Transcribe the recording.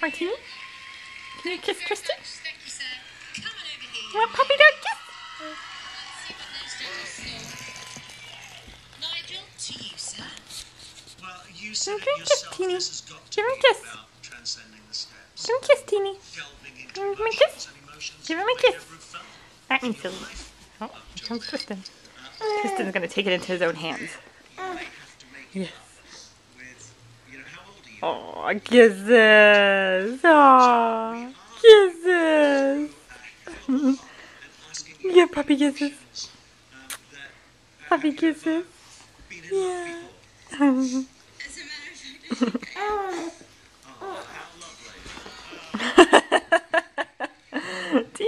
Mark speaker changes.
Speaker 1: Martini? Can you kiss Tristan?
Speaker 2: Thank you, sir. Come on over here.
Speaker 1: You want puppy dog kiss?
Speaker 2: See what those gentlemen know. Nigel, to you, sir.
Speaker 3: Well, you said
Speaker 1: Okay,
Speaker 3: it yourself.
Speaker 1: Teeny.
Speaker 3: This has got to
Speaker 1: Give him
Speaker 3: be
Speaker 1: a kiss.
Speaker 3: about transcending the steps,
Speaker 1: Give him a kiss, Teeny.
Speaker 3: delving into
Speaker 1: Give him a kiss. Give him a kiss. That means silly. Oh, here comes Tristan. Tristan's gonna take it into his own hands.
Speaker 3: Mm. You
Speaker 1: Oh, kisses. Oh, kisses. yeah, puppy kisses. Puppy kisses. Yeah.
Speaker 2: Oh.